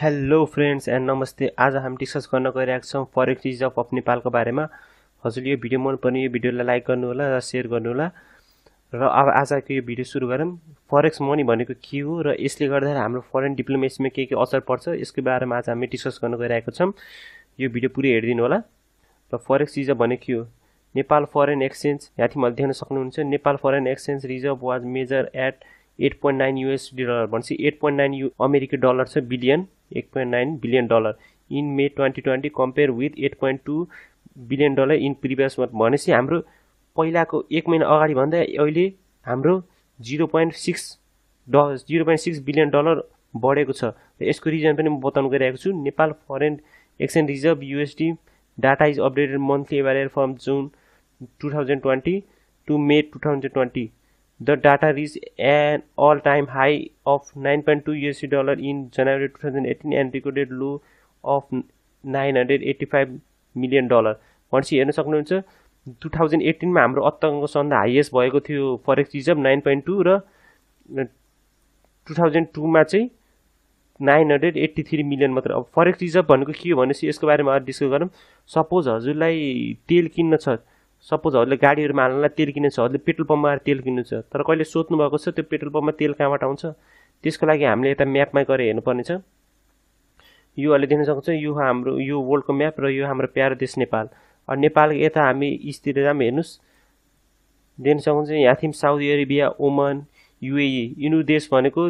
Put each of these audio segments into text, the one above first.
Hello friends and नमस्ते। आज हामी डिस्कस गर्न गइरहेको छौँ फरेक्स रिजर्भ अफ नेपालको बारेमा। हजुर यो भिडियो मनपर्ने यो भिडियोलाई लाइक गर्नुहोला र सेयर गर्नुहोला र अब आजको यो भिडियो सुरु गरौँ। फरेक्स मनी भनेको के हो र यसले गर्दाखेरि हाम्रो फरेन डिप्लोमेसीमा के के असर पर्छ यसको बारेमा आज हामी डिस्कस गर्न गइरहेको छौँ। यो भिडियो पुरै हेरिदिनु होला। र फरेक्स रिजर्भ भनेको के हो? नेपाल फरेन एक्सचेन्ज मैले देख्न सक्नुहुन्छ Nepal foreign exchange reserve was measure at eight point nine US dollar भनेपछि एट पोइन्ट नाइन यु अमेरिकी डलर छ billion nine billion dollar in May twenty twenty compare with eight point two billion dollar in previous month भनेपछि हाम्रो पहिलाको एक महिना अगाडि भन्दा अहिले हाम्रो जिरो पोइन्ट सिक्स ड zero point six billion dollar बढेको छ। र यसको रिजन पनि म बताउनु गइरहेको छु। Nepal foreign exchange reserve USD data is updated monthly available from June two thousand twenty two May two thousand twenty The data reached an all-time high of 9.2 USD dollar in January 2018 and recorded low of 985 million dollar. भनेपछि हेर्न सक्नुहुन्छ two thousand एट्टिनमा हाम्रो अत्तङ्गको सन्दा highest भएको थियो forex reserve nine point two र two thousand टूमा चाहिँ nine hundred eighty three million मात्र अब फरेक्स रिजर्भ भनेको के हो भनेपछि यसको बारेमा डिस्कस गरौँ सपोज हजुरलाई तेल किन्न छ सपोज हजुरले गाडीहरूमा हाल्नलाई तेल किन्नु छ हजुरले पेट्रोल पम्पमा आएर तेल किन्नु छ तर कहिले सोध्नु भएको छ त्यो पेट्रोल पम्पमा तेल कहाँबाट आउँछ? त्यसको लागि हामीले यता म्यापमा गएर हेर्नुपर्ने छ। यो अहिले देख्न सक्छ यो हाम्रो यो वर्ल्डको म्याप र यो हाम्रो प्यारो देश नेपाल। नेपाल यता हामी स्थिर राम्रो हेर्नुहोस् देख्न सक्नुहुन्छ यहाँ थियौँ साउदी अरेबिया ओमन युए यिनु देश भनेको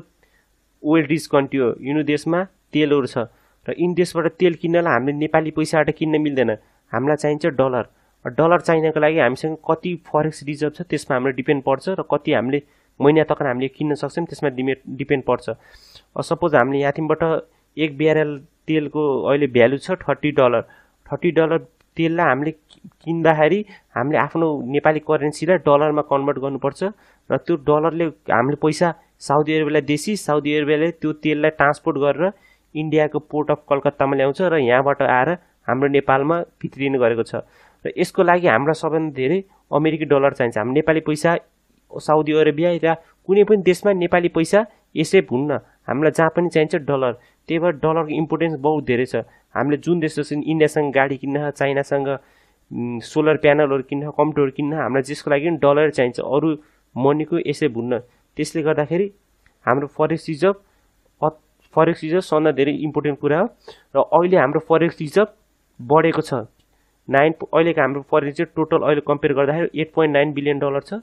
ओइल रिच कन्ट्री हो। यिनु देशमा तेलहरू छ। र यिन देशबाट तेल किन्नलाई हामीले नेपाली पैसाबाट किन्न मिल्दैन। हामीलाई चाहिन्छ डलर। डलर चाहिनको लागि हामीसँग कति फरेक्स रिजर्भ छ त्यसमा हाम्रो डिपेन्ड पर्छ र कति हामीले महिना तक हामीले किन्न सक्छौँ त्यसमा डिमे डिपेन्ड पर्छ। सपोज हामीले यहाँथिमबाट एक ब्यारेल तेलको अहिले भ्यालु छ थर्टी डलर। थर्टी डलर तेललाई हामीले किन्दाखेरि हामीले आफ्नो नेपाली करेन्सीलाई डलरमा कन्भर्ट गर्नुपर्छ र त्यो डलरले हामीले पैसा साउदी अरेबियालाई देशी साउदी अरेबियाले त्यो तेललाई ट्रान्सपोर्ट गरेर इन्डियाको पोर्ट अफ कलकत्तामा ल्याउँछ र यहाँबाट आएर हाम्रो नेपालमा भित्रिने गरेको छ। र यसको लागि हामीलाई सबैभन्दा धेरै अमेरिकी डलर चाहिन्छ। हाम्रो नेपाली पैसा साउदी अरेबिया या कुनै पनि देशमा नेपाली पैसा यसै हुन्न हामीलाई जहाँ पनि चाहिन्छ डलर। त्यही भएर डलरको इम्पोर्टेन्स बहुत धेरै छ। हामीले जुन देश जस्तो इन्डियासँग गाडी किन्न चाइनासँग सोलर प्यानलहरू किन्न कम्प्युटरहरू किन्न हामीलाई जसको लागि डलर चाहिन्छ। अरू मनीको यसै भुन्न त्यसले गर्दाखेरि हाम्रो फरेक्स रिजर्भ फरेक्स रिजर्भ सधैँ धेरै इम्पोर्टेन्ट कुरा हो। र अहिले हाम्रो फरेक्स रिजर्भ बढेको छ। नाइन अहिलेको हाम्रो फरेन चाहिँ टोटल अहिले कम्पेयर गर्दाखेरि eight point nine billion dollar छ।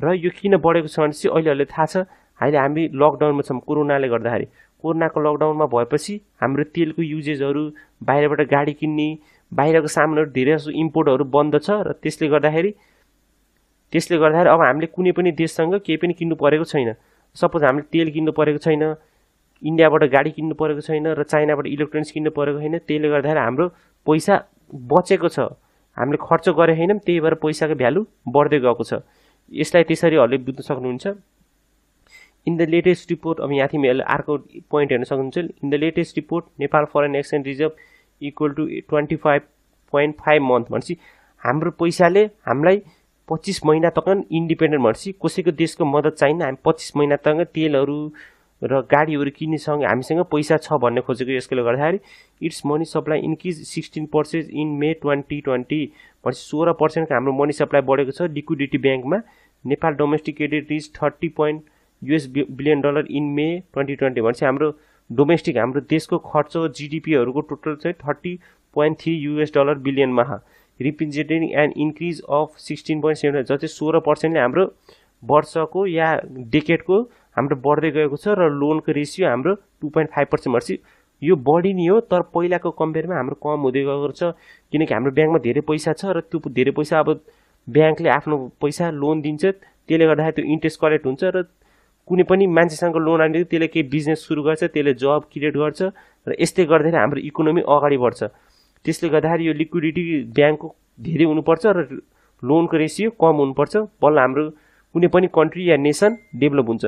र यो किन बढेको छ भने चाहिँ अहिले अहिले थाहा छ अहिले हामी लकडाउनमा छौँ कोरोनाले गर्दाखेरि। कोरोनाको लकडाउनमा भएपछि हाम्रो तेलको युजेजहरू बाहिरबाट गाडी किन्ने बाहिरको सामानहरू धेरै जस्तो इम्पोर्टहरू बन्द छ र त्यसले गर्दाखेरि त्यसले गर्दाखेरि अब हामीले कुनै पनि देशसँग केही पनि किन्नु परेको छैन। सपोज हामीले तेल किन्नु परेको छैन इन्डियाबाट गाडी किन्नु परेको छैन र चाइनाबाट इलेक्ट्रोनिक्स किन्नु परेको छैन त्यसले गर्दाखेरि हाम्रो पैसा बचेको छ। हामीले खर्च गरे होइनौँ त्यही भएर पैसाको भ्यालु बढ्दै गएको छ। यसलाई त्यसरीहरूले बुझ्न सक्नुहुन्छ। इन द लेटेस्ट रिपोर्ट अब यहाँ तिमीहरूले अर्को पोइन्ट हेर्न सक्नुहुन्छ। In the latest report Nepal foreign exchange reserve equal to twenty five point five month भनेपछि हाम्रो पैसाले हामीलाई पच्चिस महिना तक इन्डिपेन्डेन्ट भनेपछि कसैको देशको मद्दत चाहिन्न हामी पच्चिस महिना तक तेलहरू र गाडीहरू किन्नेसँग हामीसँग पैसा छ भन्ने खोजेको यसले गर्दाखेरि it's money supply increase sixteen percent in May twenty twenty भनेपछि सोह्र पर्सेन्टको हाम्रो मनी सप्लाई बढेको छ लिक्विडिटी ब्याङ्कमा। Nepal domestic credit reach thirty point US billion dollar in May twenty twenty भनेपछि हाम्रो डोमेस्टिक हाम्रो देशको खर्च जिडिपीहरूको टोटल चाहिँ thirty point three US dollar बिलियनमा। Representing and increase of sixteen point seven जति सोह्र पर्सेन्टले हाम्रो वर्षको या डेकेटको हाम्रो बढ्दै गएको छ र लोनको रेसियो हाम्रो टु पोइन्ट फाइभ पर्सेन्ट भनेपछि यो बढी नै हो तर पहिलाको कम्पेयरमा हाम्रो कम हुँदै गएको छ। किनकि हाम्रो ब्याङ्कमा धेरै पैसा छ र त्यो धेरै पैसा अब ब्याङ्कले आफ्नो पैसा लोन दिन्छ त्यसले गर्दाखेरि त्यो इन्ट्रेस्ट कलेक्ट हुन्छ र कुनै पनि मान्छेसँग लोन आने त्यसले केही बिजनेस सुरु गर्छ त्यसले जब क्रिएट गर्छ र यस्तै गर्दाखेरि हाम्रो इकोनोमी अगाडि बढ्छ। त्यसले गर्दाखेरि यो लिक्विडिटी ब्याङ्कको धेरै हुनुपर्छ र लोनको रेसियो कम हुनुपर्छ। बल्ल हाम्रो कुनै पनि कन्ट्री या नेसन डेभलप हुन्छ।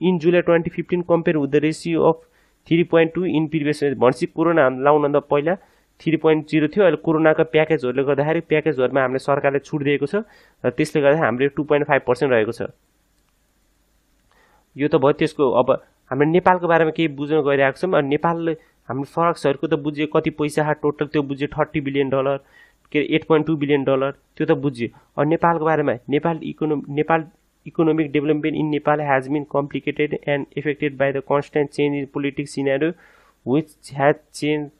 In July twenty fifteen compare with the ratio of three point two in previous भनेपछि कोरोना लाउनुभन्दा पहिला थ्री पोइन्ट जिरो थियो। अहिले कोरोनाको प्याकेजहरूले गर्दाखेरि प्याकेजहरूमा हामीले सरकारले छुट दिएको छ र त्यसले गर्दा हाम्रो टु पोइन्ट फाइभ पर्सेन्ट रहेको छ। यो त भयो त्यसको अब हाम्रो नेपालको बारेमा केही बुझ्न गइरहेको छौँ। नेपालले हाम्रो फरक्सहरूको त बुझ्यो कति पैसा टोटल त्यो बुझ्यो थर्टी बिलियन डलर के अरे eight point two billion dollar त्यो त बुझ्यो। अनि नेपालको बारेमा Nepal इकोनो Nepal economic development in Nepal has been complicated and affected by the constant change in politics scenario which has change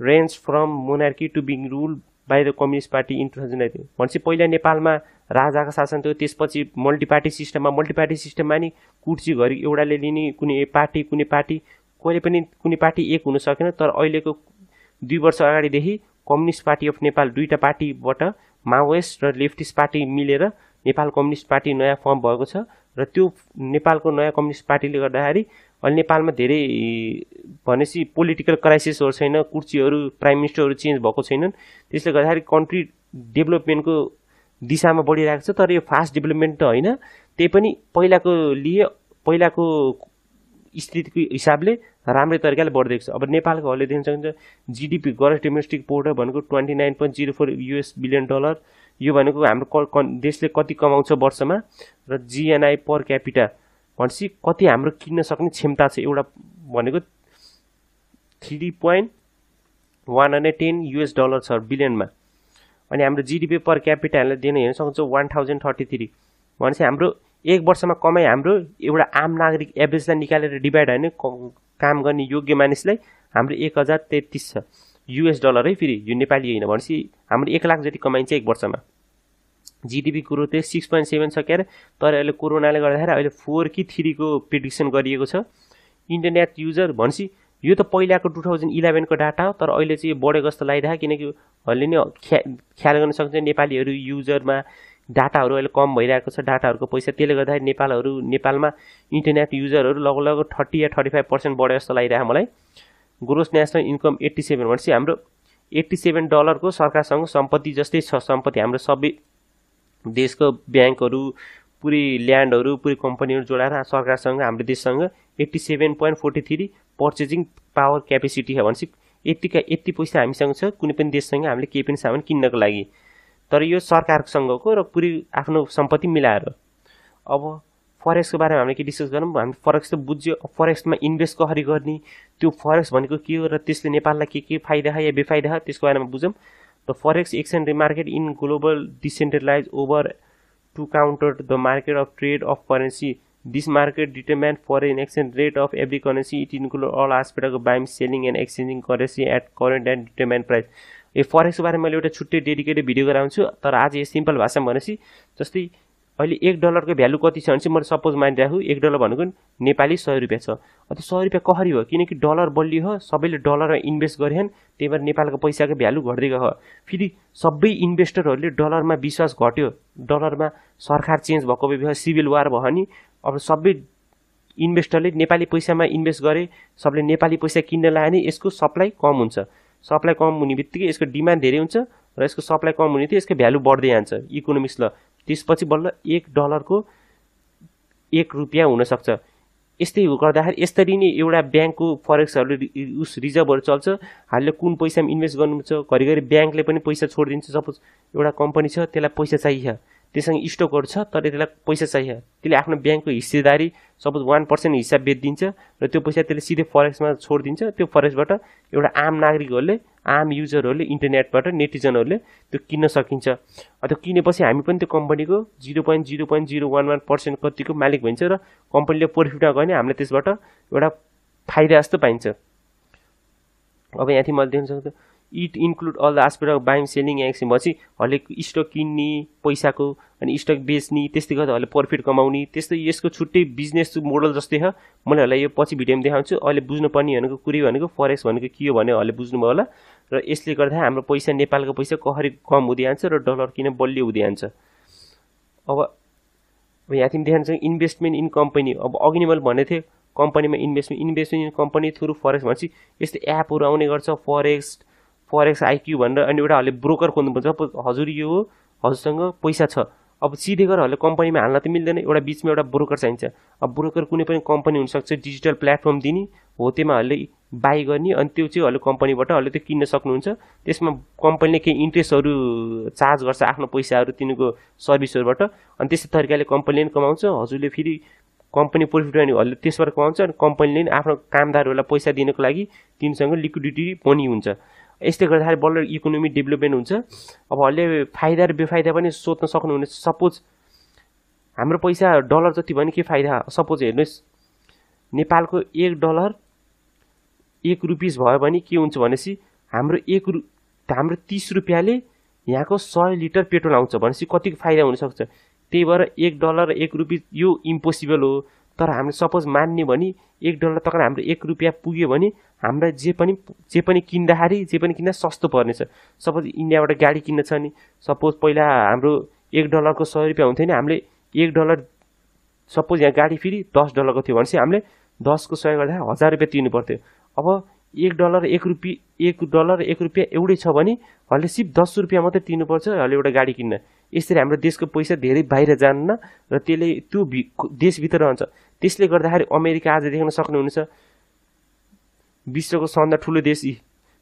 range from monarchy to being rule by the communist party in two thousand भनेपछि पहिला नेपालमा राजाको शासन थियो त्यसपछि multi party सिस्टममा multi party सिस्टममा नि कुर्सी घरि एउटाले लिने कुनै पार्टी कुनै पार्टी कहिले पनि कुनै पार्टी एक हुन सकेन। तर अहिलेको दुई वर्ष अगाडिदेखि कम्युनिस्ट पार्टी अफ नेपाल दुईवटा पार्टीबाट माओइस्ट र लेफ्टिस्ट पार्टी मिलेर नेपाल कम्युनिस्ट पार्टी नयाँ फर्म भएको छ र त्यो नेपालको नयाँ कम्युनिस्ट पार्टीले गर्दाखेरि अहिले नेपालमा धेरै भनेपछि पोलिटिकल क्राइसिसहरू छैन कुर्सीहरू प्राइम मिनिस्टरहरू चेन्ज भएको छैनन्। त्यसले गर्दाखेरि कन्ट्री डेभलपमेन्टको दिशामा बढिरहेको छ तर यो फास्ट डेभलपमेन्ट त होइन। त्यही पनि पहिलाको लिए पहिलाको स्थितिको हिसाबले राम्रै तरिकाले बढिदिएको छ। अब नेपालको हलले देख्न सक्नुहुन्छ जिडिपी ग्रस डोमेस्टिक प्रोडक्ट भनेको twenty nine point zero four US billion dollar. यो भनेको हाम्रो देशले कति कमाउँछ वर्षमा र जिएनआई पर क्यापिटा भनेपछि कति हाम्रो किन्न सक्ने क्षमता छ एउटा भनेको three point one hundred ten US dollar छ बिलियनमा। अनि हाम्रो जिडिपी पर क्यापिटालाई दिन हेर्न सक्छ वान थाउजन्ड थर्टी थ्री भनेपछि हाम्रो एक वर्षमा कमाइ हाम्रो एउटा आम नागरिक एभरेजलाई निकालेर डिभाइड होइन काम गर्ने योग्य मानिसलाई हाम्रो एक हजार तेत्तिस छ। युएस डलर फेरि यो नेपाली होइन भनेपछि हाम्रो एक लाख जति कमाइन्छ एक वर्षमा। जिडिपी कुरो चाहिँ सिक्स पोइन्ट सेभेन छ क्यारे तर अहिले कोरोनाले गर्दाखेरि अहिले फोर कि थ्रीको प्रिडिक्सन गरिएको छ। इन्टरनेट युजर भनेपछि यो त पहिलाको टु थाउजन्ड इलेभेनको डाटा हो तर अहिले चाहिँ बढेको जस्तो लागिरहेको किनकि अहिले नै ख्या ख्याल गर्न सक्छ नेपालीहरू युजरमा डाटाहरू अहिले कम भइरहेको छ डाटाहरूको पैसा। त्यसले गर्दाखेरि नेपालहरू नेपालमा इन्टरनेट युजरहरू लगभग लगभग थर्टी या थर्टी फाइभ पर्सेन्ट बढ्यो जस्तो लागिरहेको मलाई। Gross national income eighty seven भनेपछि हाम्रो एट्टी सेभेन डलरको सरकारसँग सम्पत्ति जस्तै छ सम्पत्ति हाम्रो सबै देशको ब्याङ्कहरू पुरै ल्यान्डहरू पुरै कम्पनीहरू जोडाएर सरकारसँग हाम्रो देशसँग eighty seven point forty three purchasing power capacity छ भनेपछि यतिका यति पैसा हामीसँग छ कुनै पनि देशसँग हामीले केही पनि सामान किन्नको लागि। तर यो सरकारसँगको र पुरै आफ्नो सम्पत्ति मिलाएर। अब फरेक्सको बारेमा हामीले के डिस्कस गरौँ। हामी फरेक्स त बुझ्यो फरेक्समा इन्भेस्ट कसरी गर्ने त्यो फरेक्स भनेको के हो र त्यसले नेपाललाई के के फाइदा या बेफाइदा छ त्यसको बारेमा बुझौँ। The forex exchange market in global decentralise over to counter the market of trade of currency. This market determine foreign exchange rate of every currency. It include all aspect of buying selling and exchanging currency at current and determine price. यो फरेक्सको बारेमा मैले एउटा छुट्टै dedicated video गराउँछु तर आज यो सिम्पल भाषामा भनेपछि जस्तै अहिले एक डलरको भ्यालु कति छ भने चाहिँ मैले सपोज मानिरहेको एक डलर भनेको नेपाली सय रुपियाँ छ। त्यो सय रुपियाँ कसरी हो? किनकि डलर बलियो हो सबैले डलरमा इन्भेस्ट गरेछन् त्यही भएर नेपालको पैसाको भ्यालु घट्दै गयो। फेरि सबै इन्भेस्टरहरूले डलरमा विश्वास घट्यो। डलरमा सरकार चेन्ज भएको भए सिभिल वार भयो नि। अब सबै इन्भेस्टरले नेपाली पैसामा इन्भेस्ट गरे सबले नेपाली पैसा किन्न लगायो भने यसको सप्लाई कम हुन्छ। सप्लाई कम हुने बित्तिकै यसको डिमान्ड धेरै हुन्छ र यसको सप्लाई कम हुने बित्तिकै यसको भ्यालु बढ्दै जान्छ। इकोनोमिक्स ल त्यसपछि बल्ल एक डलरको एक रुपियाँ हुनसक्छ। यस्तै गर्दाखेरि यसरी नै एउटा ब्याङ्कको फरेक्सहरूले उस रिजर्भहरू चल्छ। हामीले कुन पैसामा इन्भेस्ट गर्नुहुन्छ घरिघरि ब्याङ्कले पनि पैसा छोडिदिन्छ। सपोज एउटा कम्पनी छ त्यसलाई पैसा चाहिन्छ त्योसँग स्टकहरू छ तर त्यसलाई पैसा चाहियो। त्यसले आफ्नो ब्याङ्कको हिस्सेदारी सपोज वान पर्सेन्ट हिसाब बेचिदिन्छ र त्यो पैसा त्यसले सिधै फरेक्समा छोडिदिन्छ। त्यो फरेक्सबाट एउटा आम नागरिकहरूले आम युजरहरूले इन्टरनेटबाट नेटिजनहरूले त्यो किन्न सकिन्छ। त्यो किनेपछि हामी पनि त्यो कम्पनीको zero point zero point zero one one percent कतिको मालिक भइन्छ र कम्पनीले प्रफिटमा गयो भने हामीले त्यसबाट एउटा फाइदा जस्तो पाइन्छ। अब यहाँदेखि मैले देख्न सक्छु it include all the aspect of buying selling exchange भएपछि हरेक स्टक किन्ने पैसाको अनि स्टक बेच्ने त्यस्तै गर्दा अहिले प्रफिट कमाउने त्यस्तै यसको छुट्टै बिजनेस मोडल जस्तै छ। मैलेहरूलाई यो पछि भिडियोमा देखाउँछु। अहिले बुझ्नुपर्ने भनेको कुरै भनेको फरेक्स भनेको के हो भने अहिले बुझ्नुभयो होला। र यसले गर्दा हाम्रो पैसा नेपालको पैसा कसरी कम हुँदै जान्छ र डलर किन बलियो हुँदै जान्छ। अब यहाँ तिमी देखान्छ इन्भेस्टमेन्ट इन कम्पनी अब अघि नै मैले भनेको थिएँ कम्पनीमा investment investment in company through forex भनेपछि यस्तै एपहरू आउने गर्छ फरेक्स फरेक्स आइक्यू भनेर अनि एउटाहरूले ब्रोकर खोज्नुपर्छ हजुर यो हजुरसँग पैसा छ। अब सिधै गएरहरूले कम्पनीमा हाल्न त मिल्दैन। एउटा बिचमा एउटा ब्रोकर चाहिन्छ। अब ब्रोकर कुनै पनि कम्पनी हुनसक्छ डिजिटल प्लेटफर्म दिने हो त्योमाहरूले बाई गर्ने अनि त्यो चाहिँ अहिले कम्पनीबाट अहिले त्यो किन्न सक्नुहुन्छ। त्यसमा कम्पनीले केही इन्ट्रेस्टहरू चार्ज गर्छ आफ्नो पैसाहरू तिनीहरूको सर्भिसहरूबाट। अनि त्यस्तै तरिकाले कम्पनीले पनि कमाउँछ। हजुरले फेरि कम्पनी प्रोफिट भनेहरूले त्यसबाट कमाउँछ। अनि कम्पनीले आफ्नो कामदारहरूलाई पैसा दिनको लागि तिनीसँग लिक्विडिटी पनि हुन्छ। यस्तै गर्दाखेरि बल्ल इकोनोमी डेभलपमेन्ट हुन्छ। अबहरूले फाइदा र बेफाइदा पनि सोध्न सक्नुहुनेछ। सपोज हाम्रो पैसा डलर जति भने के फाइदा? सपोज हेर्नुहोस् नेपालको एक डलर एक रुपिस भयो भने के हुन्छ भनेपछि हाम्रो एक रु हाम्रो तिस रुपियाँले यहाँको सय लिटर पेट्रोल आउँछ भनेपछि कतिको फाइदा हुनसक्छ? त्यही भएर एक डलर एक रुपियाँ यो इम्पोसिबल हो। तर हामीले सपोज मान्ने भने एक डलर त हाम्रो एक रुपियाँ पुग्यो भने हामीलाई जे पनि जे पनि किन्दाखेरि जे पनि किन्दा सस्तो पर्नेछ। सपोज इन्डियाबाट गाडी किन्न छ नि सपोज पहिला हाम्रो एक डलरको सय रुपियाँ हुन्थ्यो नि हामीले एक डलर सपोज यहाँ गाडी फेरि दस डलरको थियो भनेपछि हामीले दसको सय गर्दा हजार रुपियाँ तिर्नु पर्थ्यो। अब एक डलर एक रुपियाँ एक डलर एक रुपियाँ एउटै छ भनेहरूले सिर्फ दस रुपियाँ मात्रै तिर्नुपर्छ अहिले एउटा गाडी किन्न। यसरी हाम्रो देशको पैसा धेरै बाहिर जान्न र त्यसले त्यो भि देशभित्र रहन्छ। त्यसले गर्दाखेरि अमेरिका आज देख्न सक्नुहुनेछ। विश्वको सबभन्दा ठुलो देश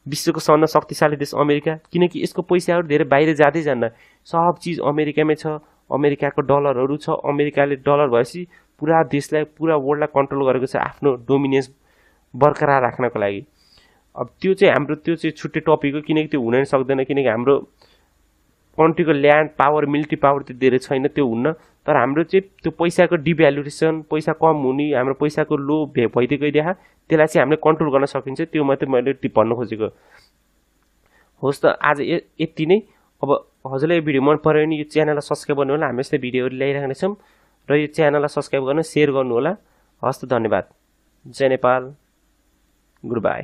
विश्वको सबभन्दा शक्तिशाली देश अमेरिका। किनकि यसको पैसाहरू धेरै बाहिर जाँदै जान्न। सब चिज अमेरिकामै छ अमेरिकाको डलरहरू छ अमेरिकाले डलर भएपछि पुरा देशलाई पुरा वर्ल्डलाई कन्ट्रोल गरेको छ आफ्नो डोमिनेन्स बरकरार राख्नको लागि। अब त्यो चाहिँ हाम्रो त्यो चाहिँ छुट्टै टपिक हो किनकि त्यो हुन सक्दैन किनकि हाम्रो कन्ट्रीको ल्यान्ड पावर मिलिट्री पावर त धेरै छैन त्यो हुन्न। तर हाम्रो चाहिँ त्यो पैसाको डिभ्यालुएसन पैसा कम हुने हाम्रो पैसाको लो भइदिएको देखा त्यसलाई चाहिँ हामीले कन्ट्रोल गर्न सकिन्छ त्यो मात्रै मैले टिप भन्नु खोजेको। होस् त आज यति नै। अब हजुरलाई यो भिडियो मन पऱ्यो भने यो च्यानललाई सब्सक्राइब गर्नु होला हामी यस्तै भिडियोहरू ल्याइराख्नेछौँ। र यो च्यानललाई सब्सक्राइब गर्न सेयर गर्नु होला हस् त धन्यवाद। जय नेपाल। Good bye.